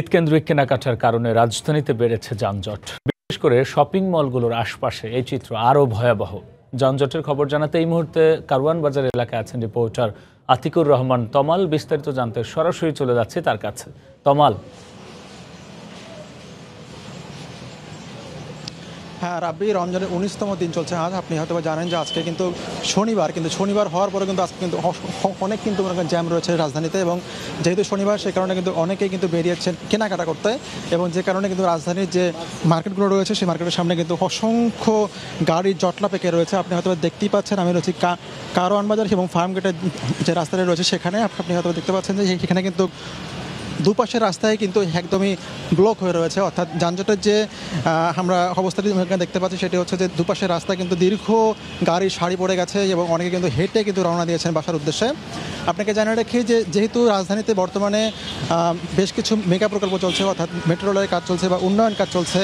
ঈদকেন্দ্রিক কেনাকাটার কারণে রাজধানীতে বেড়েছে যানজট। বিশেষ করে শপিং মলগুলোর আশপাশে এই চিত্র আরও ভয়াবহ। যানজটের খবর জানাতে এই মুহূর্তে কারওয়ান বাজার এলাকায় আছেন রিপোর্টার আতিকুর রহমান। তমাল বিস্তারিত জানতে সরাসরি চলে যাচ্ছে তার কাছে। তমাল হ্যাঁ রাব্বি, রমজানের উনিশতম দিন চলছে আজ। আপনি হয়তো জানেন যে আজকে কিন্তু শনিবার কিন্তু শনিবার হওয়ার পরে কিন্তু আজকে কিন্তু অনেক কিন্তু মনে করেন জ্যাম রয়েছে রাজধানীতে এবং যেহেতু শনিবার সেই কারণে কিন্তু অনেকেই কিন্তু বেরিয়েছেন কেনাকাটা করতে এবং যে কারণে কিন্তু রাজধানীর যে মার্কেটগুলো রয়েছে, সেই মার্কেটের সামনে কিন্তু অসংখ্য গাড়ির জটলা পেকে রয়েছে। আপনি হয়তো দেখতেই পাচ্ছেন, আমি রয়েছি কারওয়ান বাজার এবং ফার্ম গেটের যে রাস্তাটা রয়েছে, সেখানে আপনি হয়তো দেখতে পাচ্ছেন যে সেখানে কিন্তু দুপাশের রাস্তায় কিন্তু একদমই ব্লক হয়ে রয়েছে। অর্থাৎ যানজটের যে আমরা অবস্থাটি দেখতে পাচ্ছি সেটি হচ্ছে যে দুপাশের রাস্তা কিন্তু দীর্ঘ গাড়ি সারি পড়ে গেছে এবং অনেকে কিন্তু হেঁটে কিন্তু রওনা দিয়েছেন বাসার উদ্দেশ্যে। আপনাকে জানিয়ে রাখি যে, যেহেতু রাজধানীতে বর্তমানে বেশ কিছু মেগা প্রকল্প চলছে, অর্থাৎ মেট্রো রেলের কাজ চলছে বা উন্নয়ন কাজ চলছে,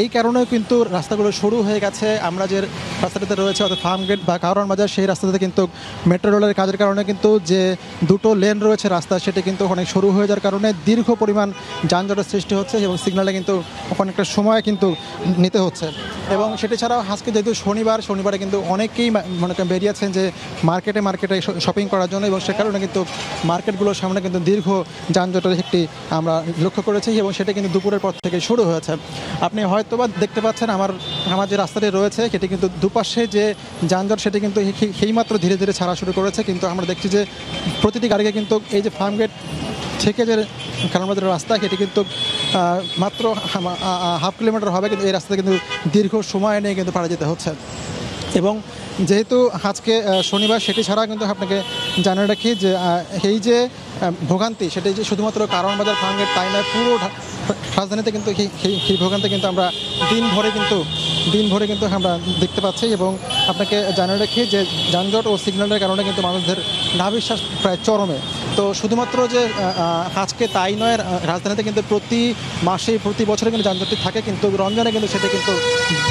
এই কারণেও কিন্তু রাস্তাগুলো শুরু হয়ে গেছে। আমরা যে রাস্তাটিতে রয়েছে, অর্থাৎ ফার্ম গেট বা কারণ বাজার, সেই রাস্তাতে কিন্তু মেট্রো রেলের কাজের কারণে কিন্তু যে দুটো লেন রয়েছে রাস্তা, সেটি কিন্তু অনেক সরু হয়ে যাওয়ার কারণে দীর্ঘ পরিমাণ যানজটের সৃষ্টি হচ্ছে এবং সিগনালে কিন্তু অনেকটা সময় কিন্তু নিতে হচ্ছে। এবং সেটি ছাড়াও আজকে যেহেতু শনিবার, শনিবারে কিন্তু অনেকেই মনে করেন বেরিয়েছেন যে মার্কেটে মার্কেটে শপিং করার জন্য এবং সে কারণে কিন্তু মার্কেটগুলোর সামনে কিন্তু দীর্ঘ যানজটের একটি আমরা লক্ষ্য করেছি এবং সেটা কিন্তু দুপুরের পর থেকে শুরু হয়েছে। আপনি হয়তো বা দেখতে পাচ্ছেন আমার আমার যে রাস্তাটি রয়েছে, সেটি কিন্তু দুপাশে যে যানজট, সেটি কিন্তু সেই- সেইমাত্র ধীরে ধীরে ছাড়া শুরু করেছে। কিন্তু আমরা দেখছি যে প্রতিটি গাড়িকে কিন্তু এই যে ফার্ম গেট থেকে যে কারণবাজারের রাস্তা, সেটি কিন্তু মাত্র হাফ কিলোমিটার হবে, কিন্তু এই রাস্তাতে কিন্তু দীর্ঘ সময় নিয়ে কিন্তু পাড়া যেতে হচ্ছে। এবং যেহেতু আজকে শনিবার, সেটি ছাড়া কিন্তু আপনাকে জানিয়ে রাখি যে এই যে ভোগান্তি, সেটি যে শুধুমাত্র কারণ বাজার ফার্মের তাই নয়, পুরো রাজধানীতে কিন্তু এই ভোগান্তি কিন্তু আমরা দিন ভরে কিন্তু, দিন ভরে কিন্তু আমরা দেখতে পাচ্ছি এবং আপনাকে জানিয়ে রাখি যে যানজট ও সিগন্যালের কারণে কিন্তু মানুষদের নাবিশ্বাস প্রায় চরমে। তো শুধুমাত্র যে আজকে তাই নয় রাজধানীতে কিন্তু প্রতি মাসে প্রতি বছরে কিন্তু যানজটটি থাকে, কিন্তু রমজানে কিন্তু সেটা কিন্তু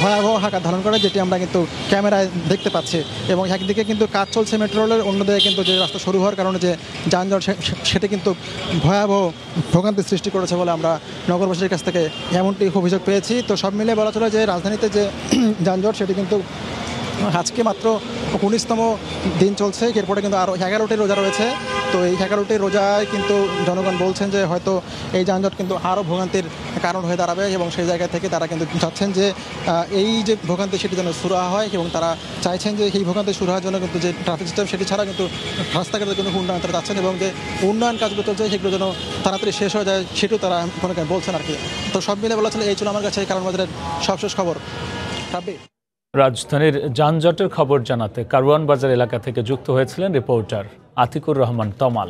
ভয়াবহ আকার ধারণ করে, যেটি আমরা কিন্তু ক্যামেরায় দেখতে পাচ্ছি। এবং একদিকে কিন্তু কাজ চলছে মেট্রো রেলের, অন্যদিকে কিন্তু যে রাস্তা শুরু হওয়ার কারণে যে যানজট সেটা কিন্তু ভয়াবহ ভোগান্তি সৃষ্টি করেছে বলে আমরা নগরবাসীর কাছ থেকে এমনটি অভিযোগ পেয়েছি। তো সব মিলিয়ে বলা চলে যে, রাজধানীতে যে যানজট, সেটি কিন্তু আজকে মাত্র উনিশতম দিন চলছে। এরপরে কিন্তু আরও এগারোটি রোজা রয়েছে। তো এই এগারোটি রোজায় কিন্তু জনগণ বলছেন যে হয়তো এই যানজট কিন্তু আরও ভোগান্তির কারণ হয়ে দাঁড়াবে এবং সেই জায়গা থেকে তারা কিন্তু চাচ্ছেন যে এই যে ভোগান্তি সেটি যেন শুরু হয় এবং তারা চাইছেন যে এই ভোগান্তি শুরু হওয়ার জন্য কিন্তু যে ট্রাফিক সিস্টেম সেটি ছাড়া কিন্তু রাস্তাঘাটের জন্য উন্নয়ন তারা চাচ্ছেন এবং যে উন্নয়ন কাজগুলো চলছে সেগুলো যেন তাড়াতাড়ি শেষ হয়ে যায় সেটিও তারা মনে বলছেন আর কি। তো সব মিলে বলা ছিল এই ছিল আমার কাছে কারণ বাজারের সবশেষ খবর। রাব্বি? রাজধানীর যানজটের খবর জানাতে কারওয়ান বাজার এলাকা থেকে যুক্ত হয়েছিলেন রিপোর্টার আতিকুর রহমান তমাল।